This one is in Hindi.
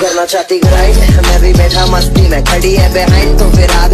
करना चाहती ग्राइंड मैं भी बैठा मस्ती में खड़ी है बिहाइंड तो फिर आग